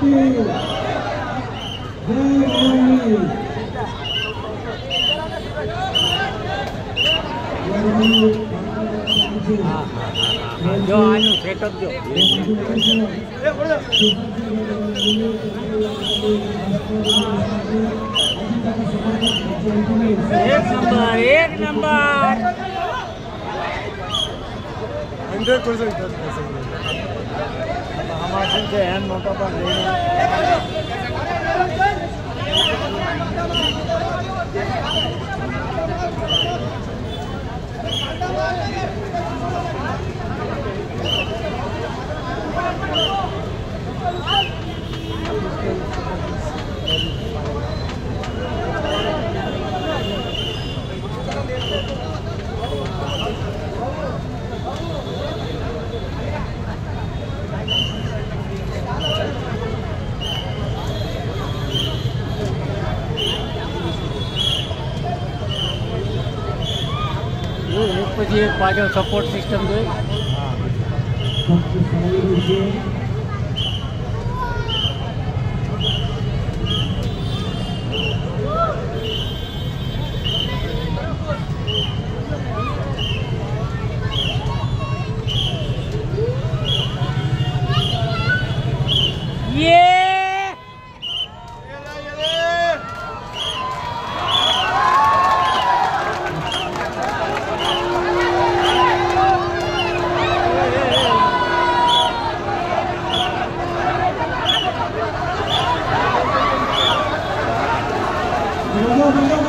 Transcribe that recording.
હા હા હા જો આનું સેટઅપ જો એક નંબર એક નંબર હંડ્રેડ પર્સન્ટ उनके एन मौका पर Thank you. એક પછી એક પાછળ સપોર્ટ સિસ્ટમ જોઈ Yeah! Go, go, go.